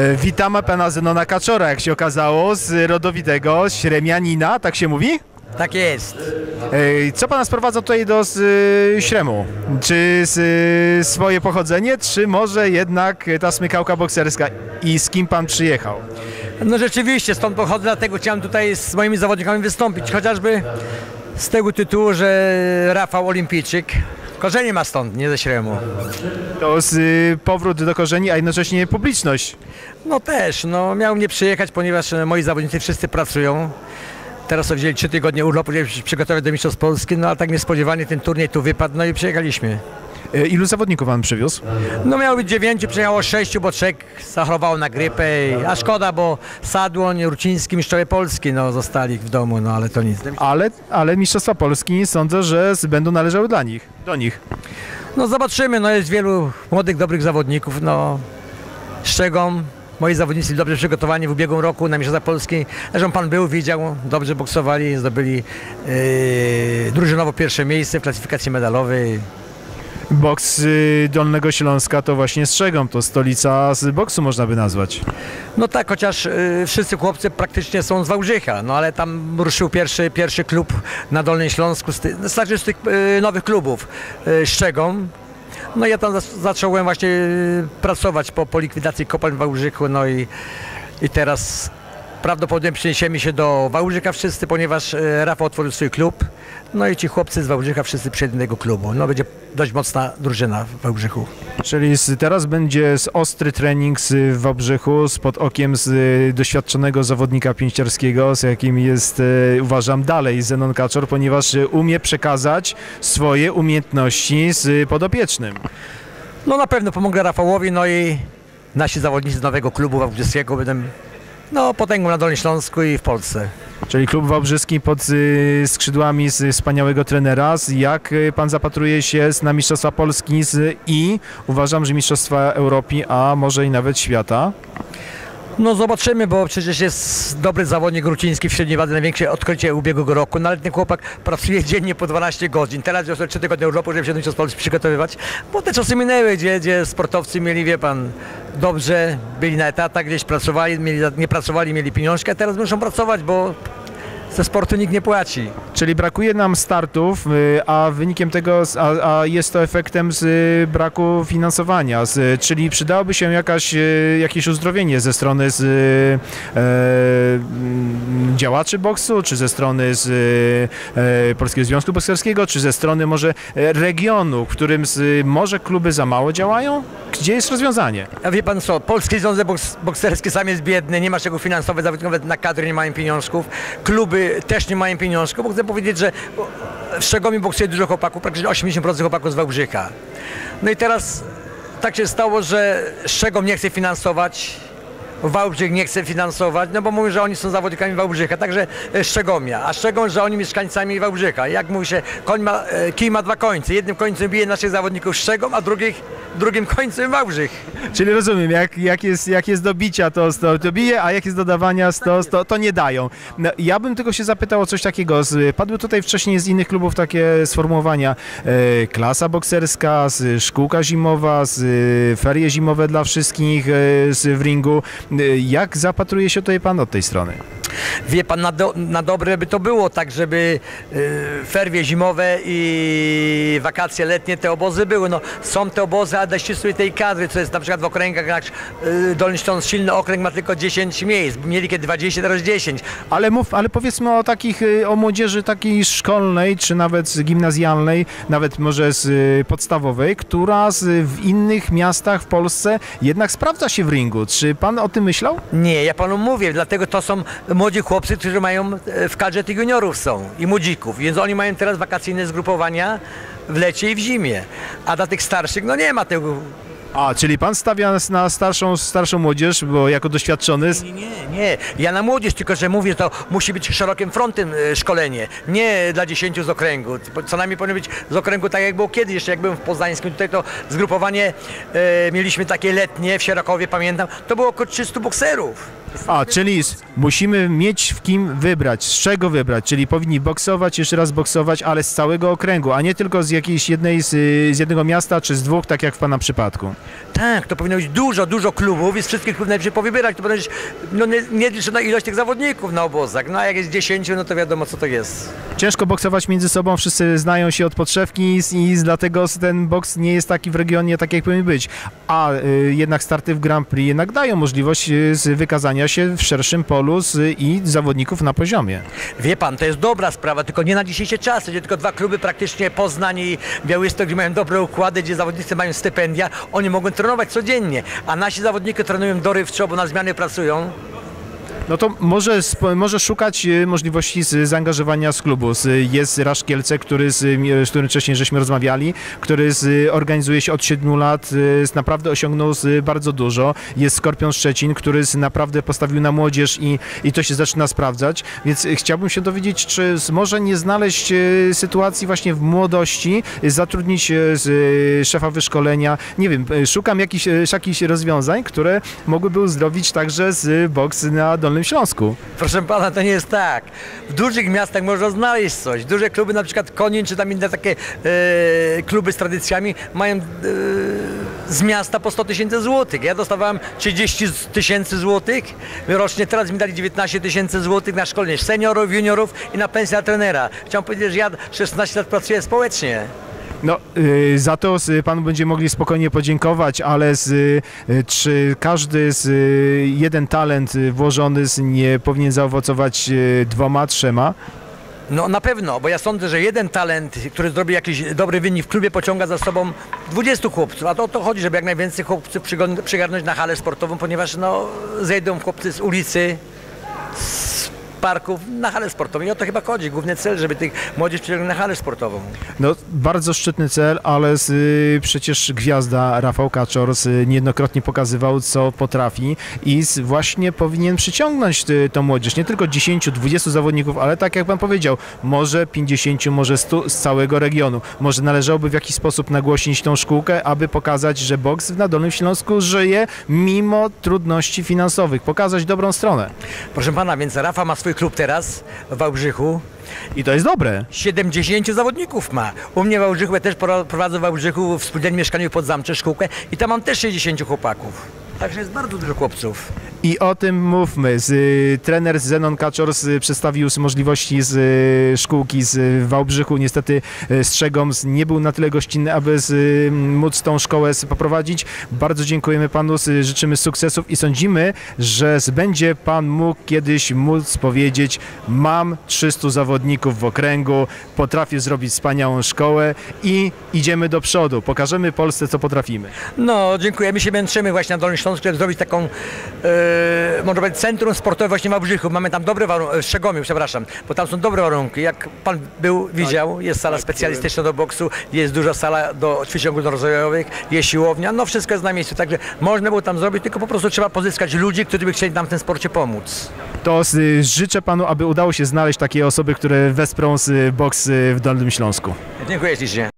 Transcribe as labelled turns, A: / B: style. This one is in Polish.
A: E, Witamy pana Zenona Kaczora, jak się okazało, z rodowitego Śremianina, tak się mówi?
B: Tak jest.
A: E, Co pana sprowadza tutaj do z, y, Śremu? Czy z, swoje pochodzenie, czy może jednak ta smykałka bokserska i z kim pan przyjechał?
B: No rzeczywiście, stąd pochodzę, dlatego chciałem tutaj z moimi zawodnikami wystąpić, chociażby z tego tytułu, że Rafał Olimpijczyk korzenie ma stąd, nie ze Śremu.
A: To z, y, powrót do korzeni, a jednocześnie publiczność.
B: No też, no miał mnie przyjechać, ponieważ e, moi zawodnicy wszyscy pracują. Teraz sobie wzięli trzy tygodnie urlopu, żeby się przygotować do Mistrzostw Polski, no ale tak niespodziewanie ten turniej tu wypadł, no i przyjechaliśmy.
A: E, Ilu zawodników pan przywiózł?
B: No miało być dziewięciu, przyjechało sześciu, bo trzech zachorowało na grypę, a szkoda, bo Sadłoń, Ruciński, mistrzowie Polski, no zostali w domu, no ale to nic.
A: Ale, ale Mistrzostwa Polski sądzę, że będą należały dla nich, do nich.
B: No zobaczymy, no jest wielu młodych, dobrych zawodników, no Szczegom, moi zawodnicy dobrze przygotowani w ubiegłym roku na Mistrzostwa Polski. Zresztą pan był, widział, dobrze boksowali, zdobyli yy, drużynowo pierwsze miejsce w klasyfikacji medalowej.
A: Boks y, Dolnego Śląska to właśnie Strzegom, to stolica z boksu można by nazwać.
B: No tak, chociaż y, wszyscy chłopcy praktycznie są z Wałbrzycha, no ale tam ruszył pierwszy, pierwszy klub na Dolnym Śląsku, z ty, znaczy z tych y, nowych klubów, y, Szczegom. No ja tam zacząłem właśnie y, pracować po, po likwidacji kopalń w Wałbrzychu, no i, i teraz prawdopodobnie przeniesiemy się do Wałbrzycha wszyscy, ponieważ y, Rafał otworzył swój klub, no i ci chłopcy z Wałbrzycha wszyscy przejdą do jego klubu. No będzie dość mocna drużyna w Wałbrzychu.
A: Czyli teraz będzie ostry trening w Wałbrzychu spod okiem z y, doświadczonego zawodnika pięściarskiego, z jakim jest, y, uważam, dalej Zenon Kaczor, ponieważ umie przekazać swoje umiejętności z podopiecznym.
B: No na pewno pomogę Rafałowi, no i nasi zawodnicy z nowego klubu wałbrzyskiego będą no, potęgą na Dolnym Śląsku i w Polsce.
A: Czyli klub wałbrzyski pod y, skrzydłami z wspaniałego trenera. Jak y, pan zapatruje się na Mistrzostwa Polski z, i uważam, że Mistrzostwa Europy, a może i nawet świata.
B: No zobaczymy, bo przecież jest dobry zawodnik Gruciński w średniej wady, największe odkrycie ubiegłego roku. No ale ten chłopak pracuje dziennie po 12 godzin. Teraz sobie 3 tygodnie urlopu, żeby się do Mistrzostw Polski przygotowywać. Bo te czasy minęły, gdzie, gdzie sportowcy mieli, wie pan, dobrze, byli na etatach, gdzieś pracowali, mieli, nie pracowali, mieli pieniążki, a teraz muszą pracować, bo ze sportu nikt nie płaci.
A: Czyli brakuje nam startów, y, a wynikiem tego, a, a jest to efektem z y, braku finansowania. Z, czyli przydałoby się jakaś, y, jakieś uzdrowienie ze strony z, e, działaczy boksu, czy ze strony z e, Polskiego Związku Bokserskiego, czy ze strony może regionu, w którym z, może kluby za mało działają? Gdzie jest rozwiązanie?
B: A wie pan co, Polski Związek Boks, Bokserski sam jest biedny, nie ma czego finansować, nawet na kadry nie mają pieniążków, kluby też nie mają pieniążków, bo chcę powiedzieć, że w Szczegomiu boksuje dużo chłopaków, praktycznie 80% chłopaków z Wałbrzycha. No i teraz tak się stało, że Szczegom nie chce finansować, Wałbrzych nie chce finansować, no bo mówią, że oni są zawodnikami Wałbrzycha, także e, Szczegomia, a Szczegom, że oni mieszkańcami Wałbrzycha. Jak mówi się, koń ma, e, kij ma dwa końce, jednym końcem bije naszych zawodników Szczegom, a drugich, drugim końcem Wałbrzych.
A: Czyli rozumiem, jak, jak, jest, jak jest do bicia, to, to, to bije, a jak jest do dawania, to, to, to nie dają. No, ja bym tylko się zapytał o coś takiego. Padły tutaj wcześniej z innych klubów takie sformułowania. E, klasa bokserska, szkółka zimowa, z, ferie zimowe dla wszystkich z, w ringu. E, jak zapatruje się tutaj pan od tej strony?
B: Wie pan, na, do, na dobre by to było tak, żeby y, ferwie zimowe i wakacje letnie te obozy były. No, są te obozy, ale dla ścisłej tej kadry, co jest na przykład w okręgach, jak y, Dolny Śląsk, silny okręg ma tylko 10 miejsc. Mieli kiedy 20, teraz 10.
A: Ale, mów, ale powiedzmy o takich, y, o młodzieży takiej szkolnej, czy nawet gimnazjalnej, nawet może z y, podstawowej, która z, w innych miastach w Polsce jednak sprawdza się w ringu. Czy pan o tym myślał?
B: Nie, ja panu mówię, dlatego to są młodzi chłopcy, którzy mają e, w kadrze tych juniorów są i młodzików, więc oni mają teraz wakacyjne zgrupowania w lecie i w zimie. A dla tych starszych, no nie ma tego
A: A, czyli pan stawia na starszą, starszą młodzież, bo jako doświadczony.
B: Nie, nie, nie. Ja na młodzież, tylko że mówię, to musi być szerokim frontem e, szkolenie. Nie dla 10 z okręgu. Co najmniej powinno być z okręgu tak jak było kiedyś, jeszcze jak byłem w Poznańskim. Tutaj to zgrupowanie e, mieliśmy takie letnie w Sierakowie, pamiętam. To było około 300 bokserów.
A: A, czyli musimy mieć w kim wybrać, z czego wybrać, czyli powinni boksować, jeszcze raz boksować, ale z całego okręgu, a nie tylko z jakiejś jednej, z, z jednego miasta, czy z dwóch, tak jak w Pana przypadku.
B: Tak, to powinno być dużo, dużo klubów i z wszystkich klubów najlepiej powybierać. To powinno być no, nie- niezliczona ilość tych zawodników na obozach. No a jak jest 10, no to wiadomo co to jest.
A: Ciężko boksować między sobą, wszyscy znają się od podszewki i, dlatego ten boks nie jest taki w regionie, tak jak powinien być. A y, jednak starty w Grand Prix jednak dają możliwość y, z wykazania się w szerszym polu z, i zawodników na poziomie.
B: Wie pan, to jest dobra sprawa, tylko nie na dzisiejsze czasy, gdzie tylko dwa kluby praktycznie Poznań i Białystok, gdzie mają dobre układy, gdzie zawodnicy mają stypendia, oni mogą trenować codziennie, a nasi zawodnicy trenują dorywczo, bo na zmiany pracują.
A: No to może, może szukać e, możliwości zaangażowania z klubu. Jest Rasz Kielce, który z, z którym wcześniej żeśmy rozmawiali, który z, organizuje się od 7 lat, e, z, naprawdę osiągnął z, bardzo dużo. Jest Skorpion Szczecin, który z, naprawdę postawił na młodzież i, i to się zaczyna sprawdzać. Więc chciałbym się dowiedzieć, czy może nie znaleźć e, sytuacji właśnie w młodości, zatrudnić z, szefa wyszkolenia. Nie wiem, szukam jakichś, jakichś rozwiązań, które mogłyby uzdrowić także z boks na Dolnym Śląsku.
B: Proszę pana, to nie jest tak. W dużych miastach można znaleźć coś. Duże kluby, na przykład Konin, czy tam inne takie e, kluby z tradycjami mają e, z miasta po 100 tysięcy złotych. Ja dostawałem 30 z- tysięcy złotych rocznie, teraz mi dali 19 tysięcy złotych na szkolenie seniorów, juniorów i na pensję trenera. Chciałem powiedzieć, że ja 16 lat pracuję społecznie.
A: No, y, za to panu będziemy mogli spokojnie podziękować, ale z, y, czy każdy z y, jeden talent włożony z, nie powinien zaowocować dwoma, trzema?
B: No na pewno, bo ja sądzę, że jeden talent, który zrobi jakiś dobry wynik w klubie, pociąga za sobą 20 chłopców. A to o to chodzi, żeby jak najwięcej chłopców przygarnąć na halę sportową, ponieważ no, zejdą chłopcy z ulicy, z parków na halę sportową. I o to chyba chodzi. Główny cel, żeby tych młodzież przyciągnąć na halę sportową.
A: No, bardzo szczytny cel, ale z, y, przecież gwiazda Rafał Kaczor z, niejednokrotnie pokazywał, co potrafi i z, właśnie powinien przyciągnąć y, tą młodzież. Nie tylko 10-20 zawodników, ale tak jak pan powiedział, może 50, może 100 z całego regionu. Może należałoby w jakiś sposób nagłośnić tą szkółkę, aby pokazać, że boks na Dolnym Śląsku żyje mimo trudności finansowych. Pokazać dobrą stronę.
B: Proszę pana, więc Rafa ma swój klub teraz w Wałbrzychu.
A: I to jest dobre.
B: 70 zawodników ma. U mnie w Wałbrzychu, ja też prowadzę w Wałbrzychu w spółdzielni mieszkaniowej pod Zamcze szkółkę i tam mam też 60 chłopaków. Także jest bardzo dużo chłopców.
A: I o tym mówmy. Z, y, trener Zenon Kaczor z, przedstawił możliwości z y, szkółki z Wałbrzychu. Niestety y, Strzegom z, nie był na tyle gościnny, aby z, móc tą szkołę poprowadzić. Bardzo dziękujemy panu, życzymy sukcesów i sądzimy, że będzie pan mógł kiedyś móc powiedzieć mam 300 zawodników w okręgu, potrafię zrobić wspaniałą szkołę i idziemy do przodu. Pokażemy Polsce, co potrafimy.
B: No, dziękuję. My się męczymy właśnie na Dolnym Śląsku, żeby zrobić taką, e, można powiedzieć, centrum sportowe właśnie w Wałbrzychu. Mamy tam dobre warunki, w Szczegomiu, przepraszam, bo tam są dobre warunki. Jak pan był, widział, jest sala specjalistyczna do boksu, jest duża sala do ćwiczeń ogólnorozwojowych, jest siłownia, no wszystko jest na miejscu, także można było tam zrobić, tylko po prostu trzeba pozyskać ludzi, którzy by chcieli nam w tym sporcie pomóc.
A: To z, życzę panu, aby udało się znaleźć takie osoby, które wesprą z boks y, w Dolnym Śląsku.
B: Dziękuję ślicznie.